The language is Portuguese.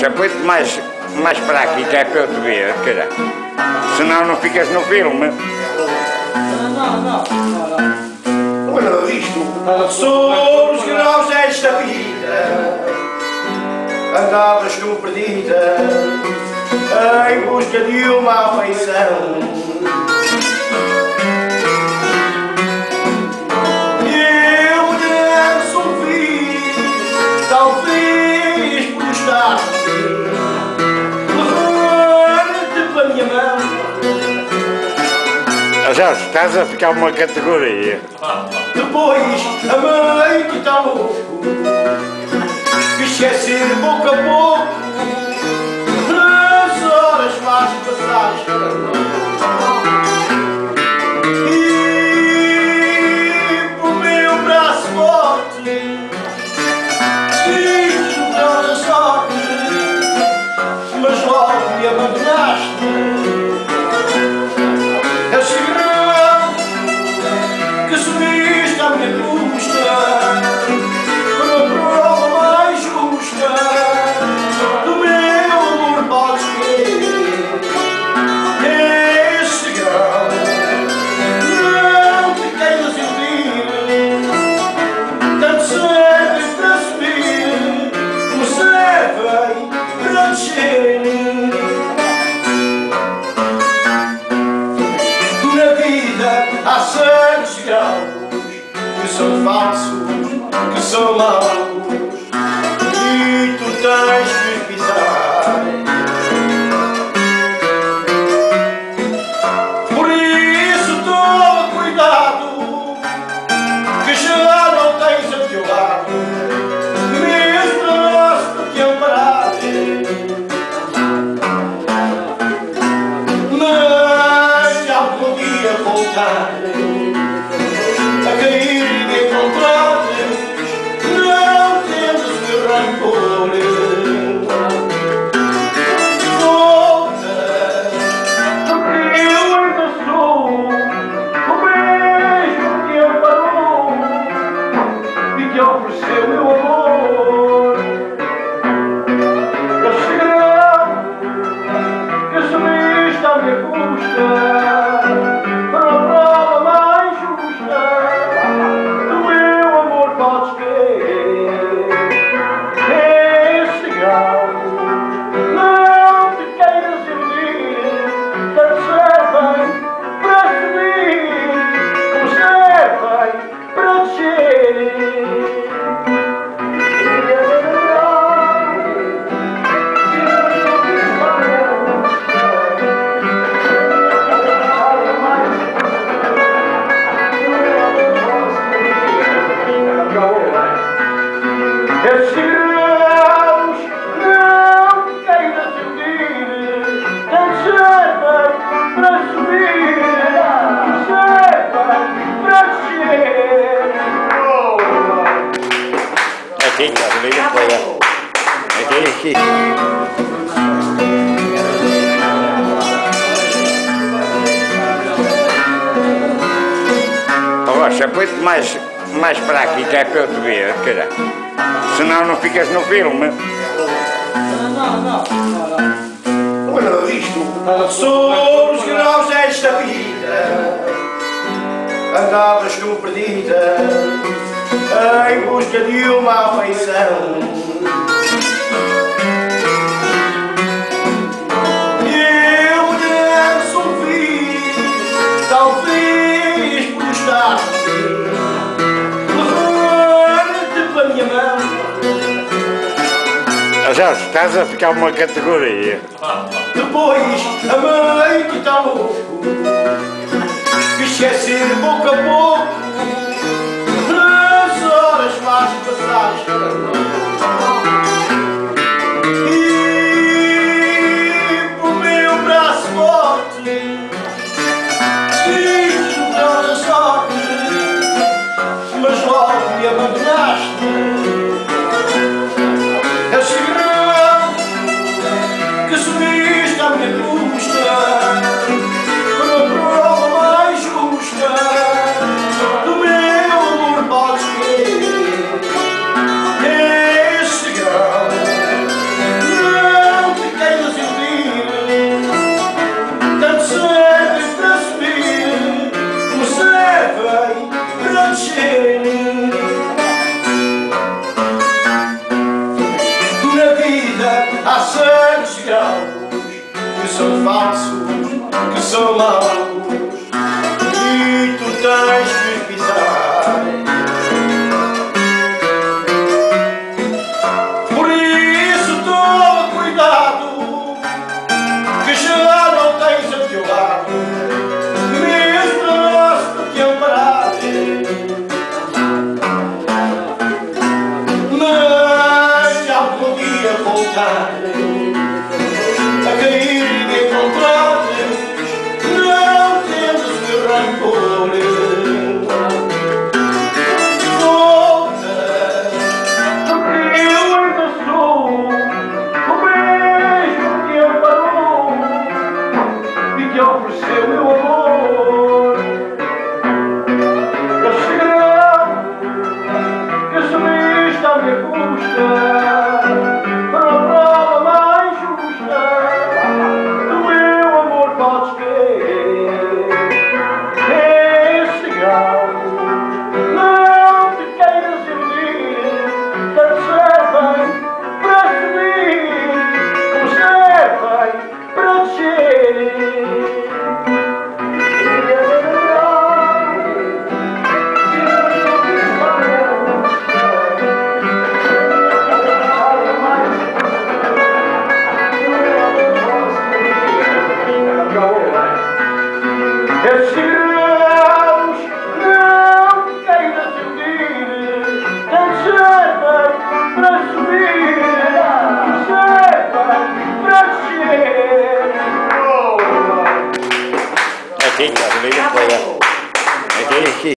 Rocha, põe-te mais, mais para aqui que é para eu te ver, caralho. Senão não ficas no filme. Não, não, não. Olha disto. Sobre os graus desta vida Andavas tu perdida Em busca de uma afeição Já estás a ficar uma categoria. Depois tão louco Que esquecer pouco a pouco Nas horas mais passadas falsos, que Aqui. Rocha, põe-te mais, mais para aqui que é para eu te ver, caralho. Senão não ficas no filme. Não, não, não. Olha disto. Sobre os graus desta vida Andavas tu perdida Em busca de uma afeição Já estás a ficar uma categoria. Depois tão louco Que esquecer pouco a pouco Nas horas mais passadas que são maus. E tu tens